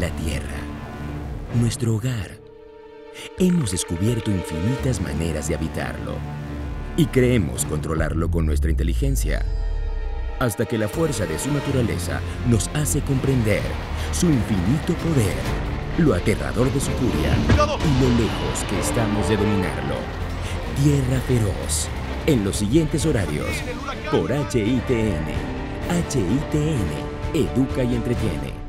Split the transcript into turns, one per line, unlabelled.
la Tierra, nuestro hogar. Hemos descubierto infinitas maneras de habitarlo y creemos controlarlo con nuestra inteligencia, hasta que la fuerza de su naturaleza nos hace comprender su infinito poder, lo aterrador de su furia y lo lejos que estamos de dominarlo. Tierra Feroz, en los siguientes horarios, por HITN. HITN, educa y entretiene.